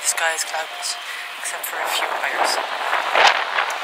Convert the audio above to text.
The sky is cloudless, except for a few fires.